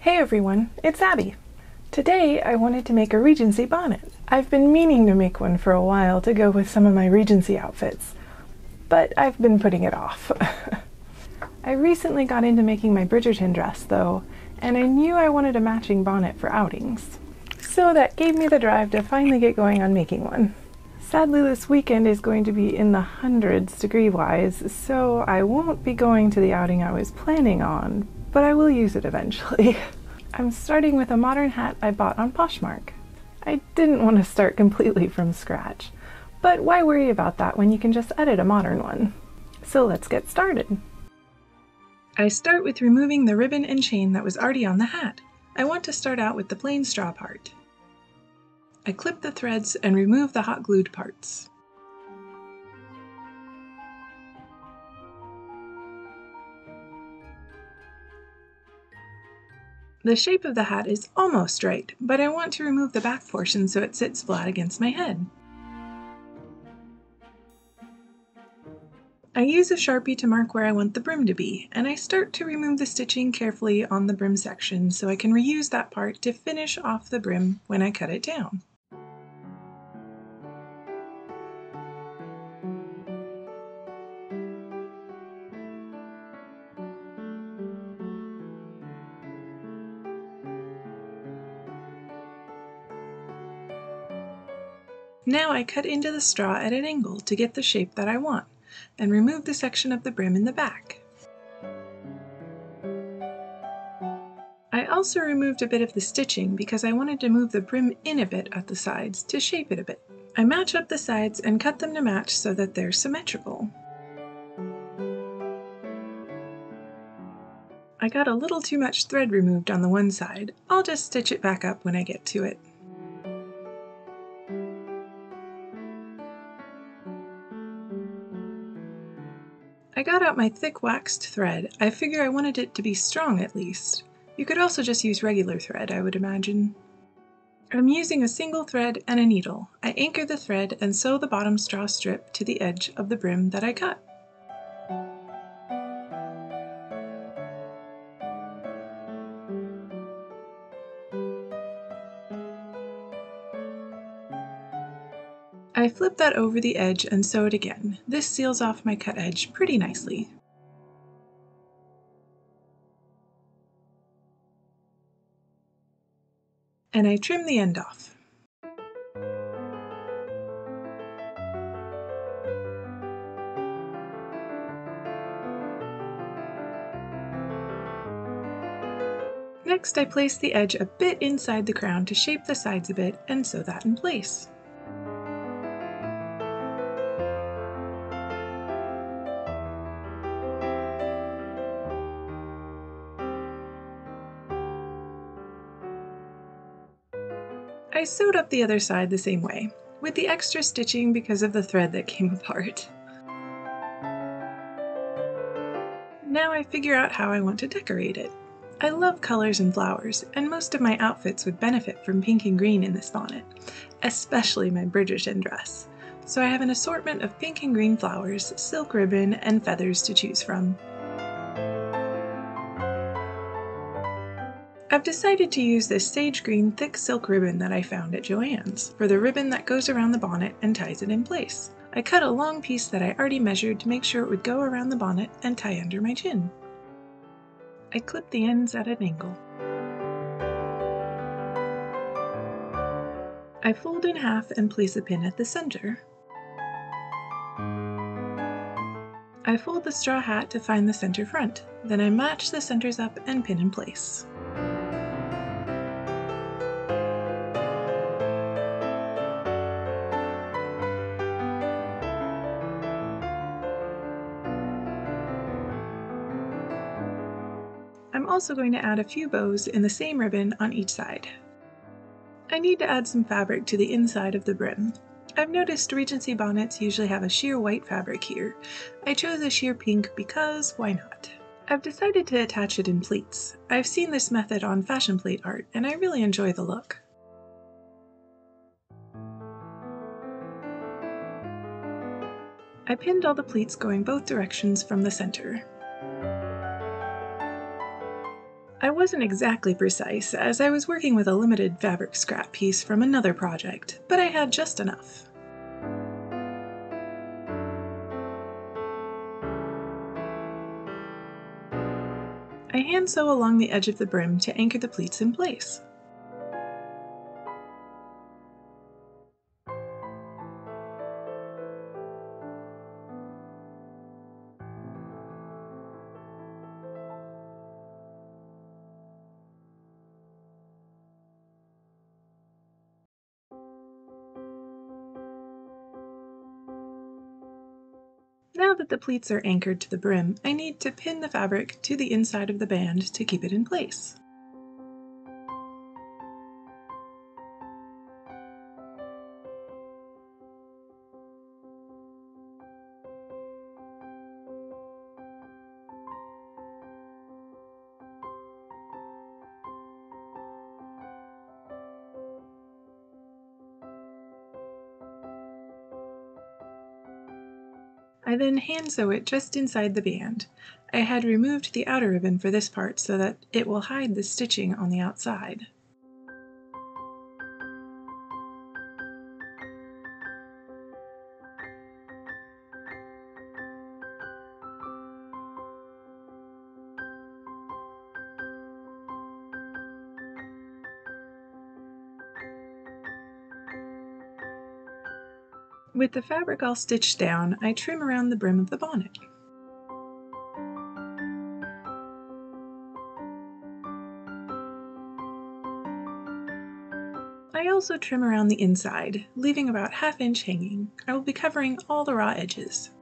Hey everyone, it's Abi. Today I wanted to make a Regency bonnet. I've been meaning to make one for a while to go with some of my Regency outfits, but I've been putting it off. I recently got into making my Bridgerton dress though, and I knew I wanted a matching bonnet for outings. So that gave me the drive to finally get going on making one. Sadly, this weekend is going to be in the hundreds degree wise, so I won't be going to the outing I was planning on, but I will use it eventually. I'm starting with a modern hat I bought on Poshmark. I didn't want to start completely from scratch, but why worry about that when you can just edit a modern one? So let's get started. I start with removing the ribbon and chain that was already on the hat. I want to start out with the plain straw part. I clip the threads and remove the hot glued parts. The shape of the hat is almost right, but I want to remove the back portion so it sits flat against my head. I use a Sharpie to mark where I want the brim to be, and I start to remove the stitching carefully on the brim section so I can reuse that part to finish off the brim when I cut it down. Now I cut into the straw at an angle to get the shape that I want, and remove the section of the brim in the back. I also removed a bit of the stitching because I wanted to move the brim in a bit at the sides to shape it a bit. I match up the sides and cut them to match so that they're symmetrical. I got a little too much thread removed on the one side. I'll just stitch it back up when I get to it. I got out my thick waxed thread. I figure I wanted it to be strong at least. You could also just use regular thread, I would imagine. I'm using a single thread and a needle. I anchor the thread and sew the bottom straw strip to the edge of the brim that I cut. Flip that over the edge and sew it again. This seals off my cut edge pretty nicely. And I trim the end off. Next, I place the edge a bit inside the crown to shape the sides a bit and sew that in place. I sewed up the other side the same way, with the extra stitching because of the thread that came apart. Now I figure out how I want to decorate it. I love colors and flowers, and most of my outfits would benefit from pink and green in this bonnet, especially my Bridgerton dress. So I have an assortment of pink and green flowers, silk ribbon, and feathers to choose from. I've decided to use this sage green thick silk ribbon that I found at Joann's for the ribbon that goes around the bonnet and ties it in place. I cut a long piece that I already measured to make sure it would go around the bonnet and tie under my chin. I clip the ends at an angle. I fold in half and place a pin at the center. I fold the straw hat to find the center front, then I match the centers up and pin in place. Also going to add a few bows in the same ribbon on each side. I need to add some fabric to the inside of the brim. I've noticed Regency bonnets usually have a sheer white fabric here. I chose a sheer pink because why not? I've decided to attach it in pleats. I've seen this method on fashion plate art and I really enjoy the look. I pinned all the pleats going both directions from the center. Wasn't exactly precise, as I was working with a limited fabric scrap piece from another project, but I had just enough. I hand sew along the edge of the brim to anchor the pleats in place. The pleats are anchored to the brim, I need to pin the fabric to the inside of the band to keep it in place. I then hand sew it just inside the band. I had removed the outer ribbon for this part so that it will hide the stitching on the outside. With the fabric all stitched down, I trim around the brim of the bonnet. I also trim around the inside, leaving about half inch hanging. I will be covering all the raw edges.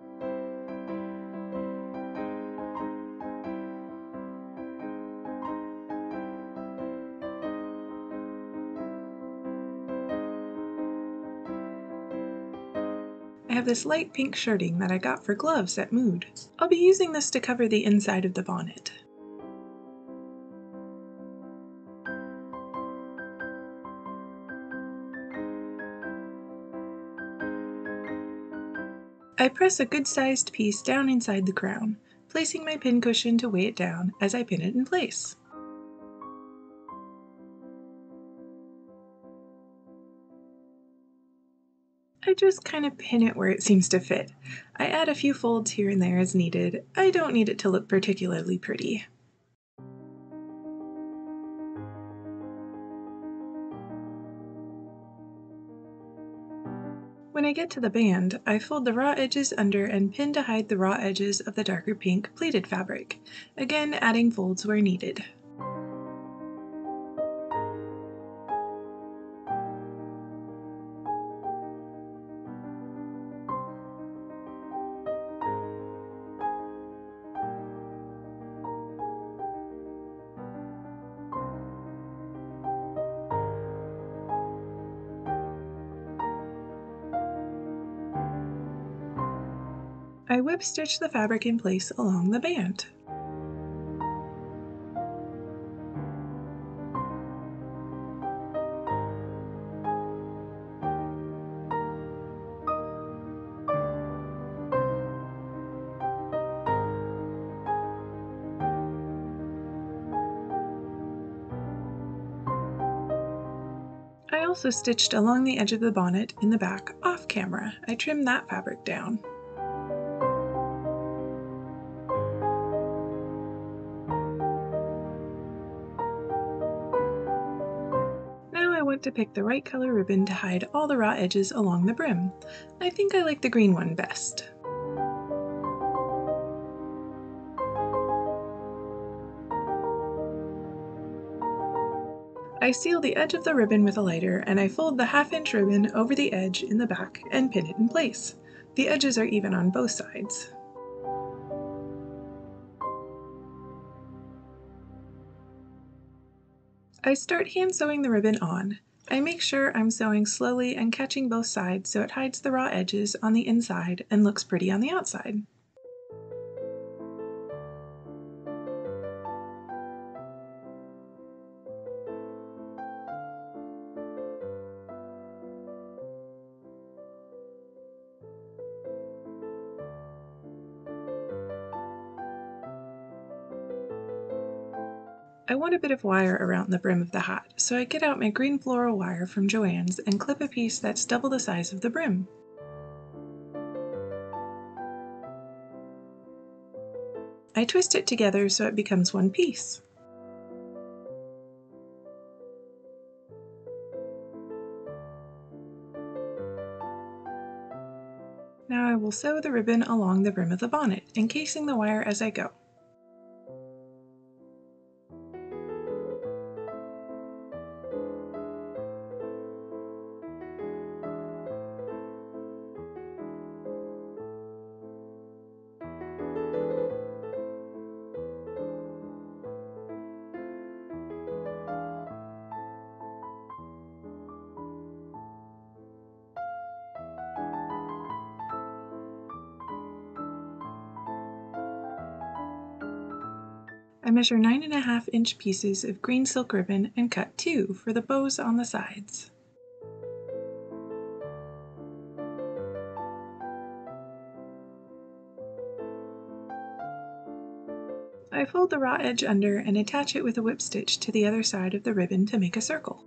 This light pink shirting that I got for gloves at Mood. I'll be using this to cover the inside of the bonnet. I press a good-sized piece down inside the crown, placing my pin cushion to weigh it down as I pin it in place. I just kind of pin it where it seems to fit. I add a few folds here and there as needed. I don't need it to look particularly pretty. When I get to the band, I fold the raw edges under and pin to hide the raw edges of the darker pink pleated fabric, again adding folds where needed. Whip stitch the fabric in place along the band. I also stitched along the edge of the bonnet in the back off camera. I trimmed that fabric down. To pick the right color ribbon to hide all the raw edges along the brim. I think I like the green one best. I seal the edge of the ribbon with a lighter and I fold the half inch ribbon over the edge in the back and pin it in place. The edges are even on both sides. I start hand sewing the ribbon on. I make sure I'm sewing slowly and catching both sides so it hides the raw edges on the inside and looks pretty on the outside. I want a bit of wire around the brim of the hat, so I get out my green floral wire from Joann's and clip a piece that's double the size of the brim. I twist it together so it becomes one piece. Now I will sew the ribbon along the brim of the bonnet, encasing the wire as I go. I measure 9.5 inch pieces of green silk ribbon and cut two for the bows on the sides. I fold the raw edge under and attach it with a whip stitch to the other side of the ribbon to make a circle.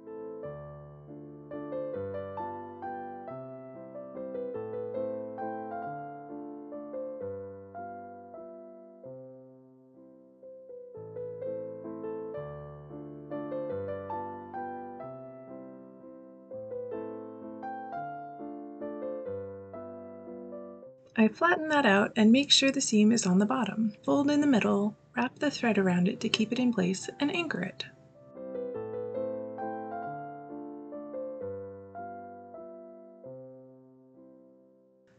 I flatten that out and make sure the seam is on the bottom. Fold in the middle, wrap the thread around it to keep it in place, and anchor it.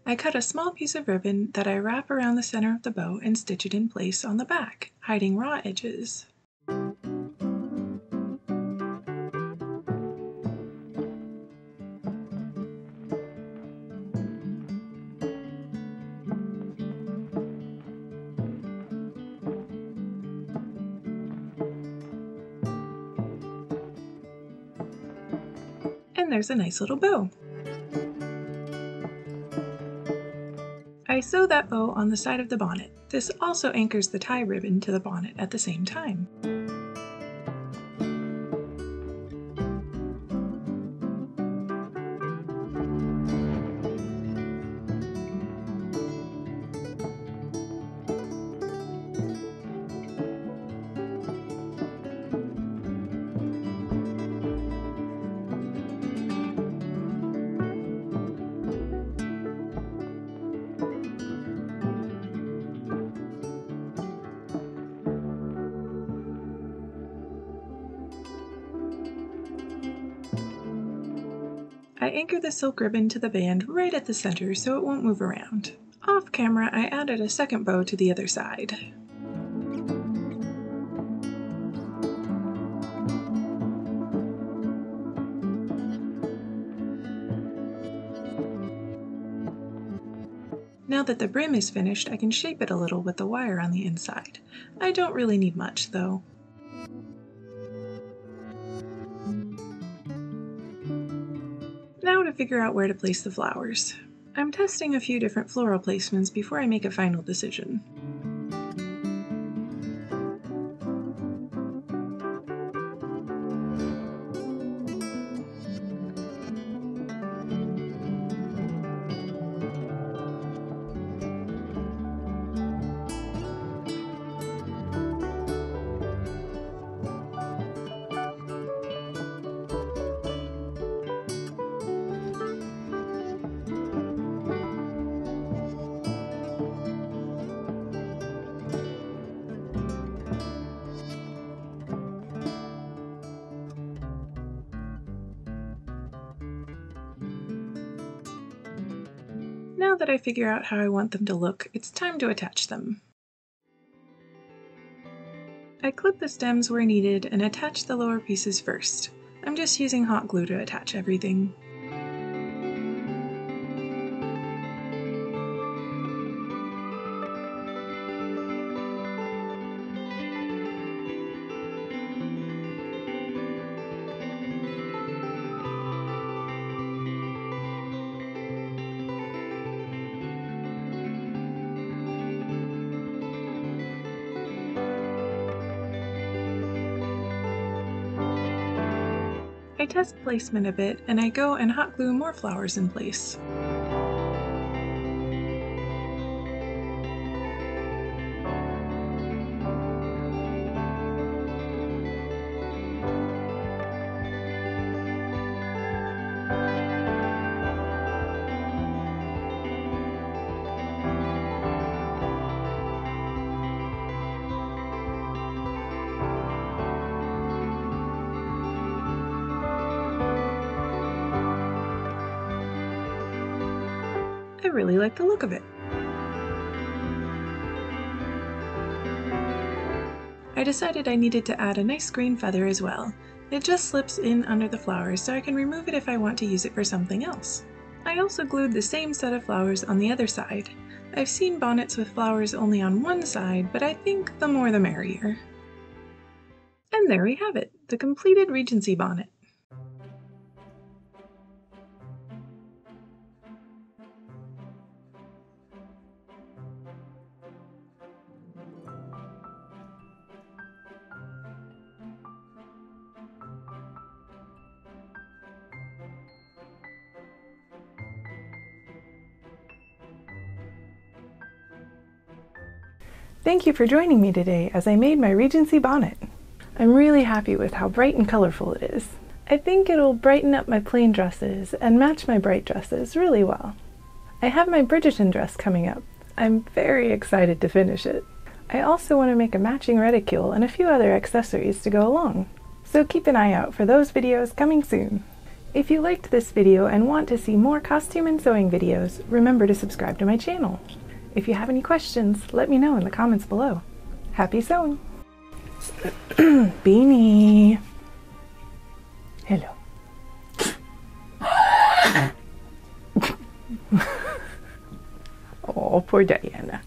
I cut a small piece of ribbon that I wrap around the center of the bow and stitch it in place on the back, hiding raw edges. There's a nice little bow. I sew that bow on the side of the bonnet. This also anchors the tie ribbon to the bonnet at the same time. I anchor the silk ribbon to the band right at the center so it won't move around. Off camera, I added a second bow to the other side. Now that the brim is finished, I can shape it a little with the wire on the inside. I don't really need much though. To figure out where to place the flowers. I'm testing a few different floral placements before I make a final decision. That I figure out how I want them to look, it's time to attach them. I clip the stems where needed and attach the lower pieces first. I'm just using hot glue to attach everything. I test placement a bit and I go and hot glue more flowers in place. I really like the look of it. I decided I needed to add a nice green feather as well. It just slips in under the flowers so I can remove it if I want to use it for something else. I also glued the same set of flowers on the other side. I've seen bonnets with flowers only on one side, but I think the more the merrier. And there we have it, the completed Regency bonnet. Thank you for joining me today as I made my Regency bonnet. I'm really happy with how bright and colorful it is. I think it'll brighten up my plain dresses and match my bright dresses really well. I have my Bridgerton dress coming up. I'm very excited to finish it. I also want to make a matching reticule and a few other accessories to go along. So keep an eye out for those videos coming soon. If you liked this video and want to see more costume and sewing videos, remember to subscribe to my channel. If you have any questions, let me know in the comments below. Happy sewing! Beanie! Hello. oh, poor Diana.